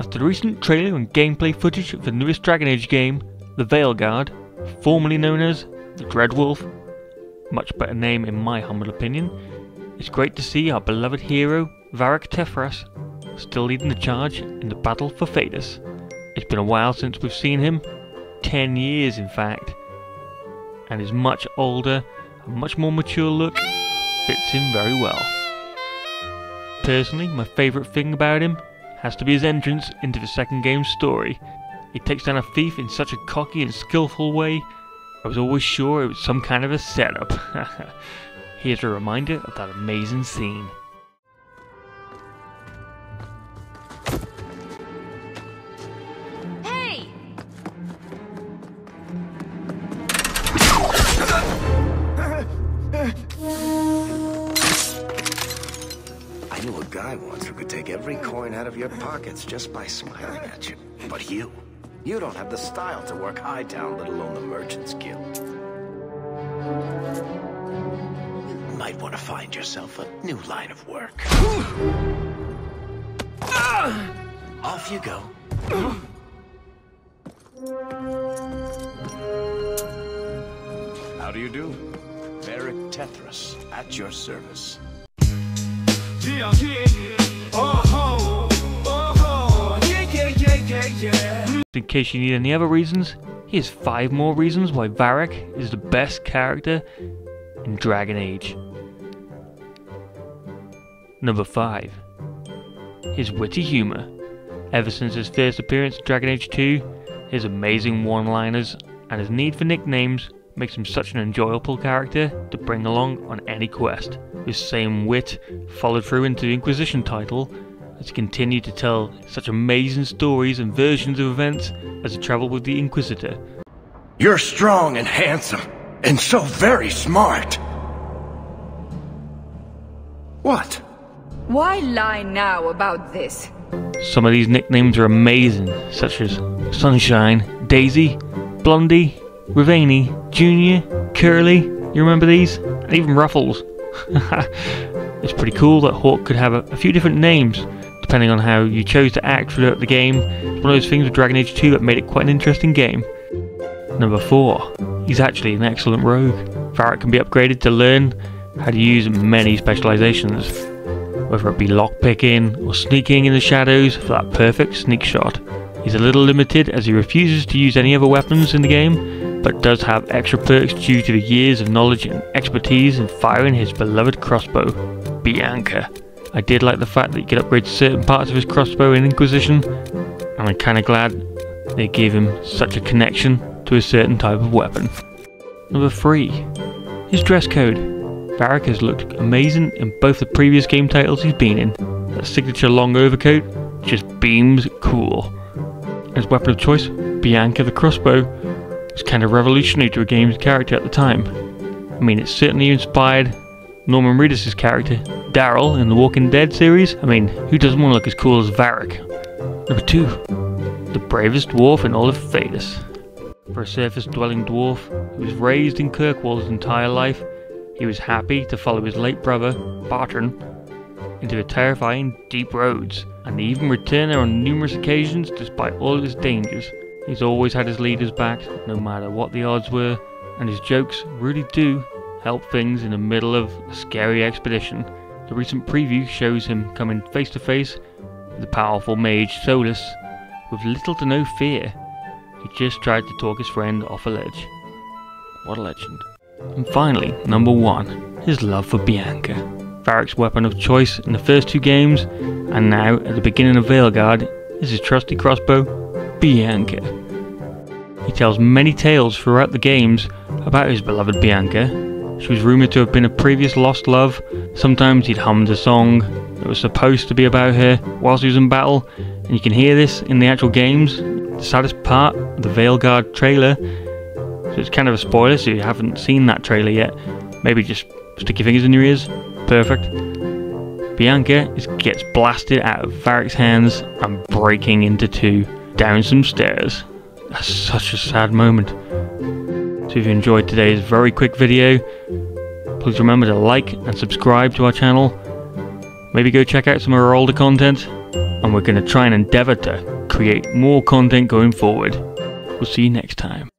After the recent trailer and gameplay footage of the newest Dragon Age game, The Veilguard, formerly known as the Dreadwolf, much better name in my humble opinion, it's great to see our beloved hero, Varric Tethras, still leading the charge in the battle for Thedas. It's been a while since we've seen him, 10 years in fact, and his much older and much more mature look fits him very well. Personally, my favourite thing about him has to be his entrance into the second game's story. He takes down a thief in such a cocky and skillful way, I was always sure it was some kind of a setup. Here's a reminder of that amazing scene. Guy once who could take every coin out of your pockets just by smiling at you. But you, you don't have the style to work high Hightown, let alone the Merchants Guild. You might want to find yourself a new line of work. Off you go. How do you do? Varric Tethras, at your service. In case you need any other reasons, here's 5 more reasons why Varric is the best character in Dragon Age. Number 5. His witty humour. Ever since his first appearance in Dragon Age 2, his amazing one-liners and his need for nicknames makes him such an enjoyable character to bring along on any quest. His same wit followed through into the Inquisition title as he continued to tell such amazing stories and versions of events as he travelled with the Inquisitor. You're strong and handsome, and so very smart. What? Why lie now about this? Some of these nicknames are amazing, such as Sunshine, Daisy, Blondie, Rivaini, Junior, Curly. You remember these? And even Ruffles. it's pretty cool that Hawke could have a, a, few different names depending on how you chose to act throughout the game. It's one of those things with Dragon Age 2 that made it quite an interesting game. Number 4. He's actually an excellent rogue. Varric can be upgraded to learn how to use many specializations, whether it be lockpicking or sneaking in the shadows for that perfect sneak shot. He's a little limited as he refuses to use any other weapons in the game, but does have extra perks due to the years of knowledge and expertise in firing his beloved crossbow, Bianca. I did like the fact that you could upgrade certain parts of his crossbow in Inquisition, and I'm kinda glad they gave him such a connection to a certain type of weapon. Number 3. His dress code. Varric has looked amazing in both the previous game titles he's been in. That signature long overcoat just beams cool. His weapon of choice, Bianca the crossbow, was kind of revolutionary to a game's character at the time. I mean, it certainly inspired Norman Reedus' character, Daryl, in the Walking Dead series. I mean, who doesn't want to look as cool as Varric? Number 2. The bravest dwarf in all of Thedas. For a surface-dwelling dwarf who was raised in Kirkwall his entire life, he was happy to follow his late brother, Bartrand, into the terrifying deep roads, and even returned there on numerous occasions despite all of his dangers. He's always had his leaders back, no matter what the odds were, and his jokes really do help things in the middle of a scary expedition. The recent preview shows him coming face to face with the powerful mage Solas with little to no fear. He just tried to talk his friend off a ledge. What a legend. And finally, number one, his love for Bianca. Varric's weapon of choice in the first two games, and now at the beginning of Veilguard, is his trusty crossbow, Bianca. He tells many tales throughout the games about his beloved Bianca. She was rumoured to have been a previous lost love. Sometimes he'd hummed a song that was supposed to be about her whilst he was in battle, and you can hear this in the actual games. The saddest part of the Veilguard trailer, so it's kind of a spoiler, so you haven't seen that trailer yet. Maybe just stick your fingers in your ears. Perfect. Bianca is, gets blasted out of Varric's hands and breaking into two down some stairs. That's such a sad moment. So if you enjoyed today's very quick video, please remember to like and subscribe to our channel. Maybe go check out some of our older content. and we're going to try and endeavour to create more content going forward. We'll see you next time.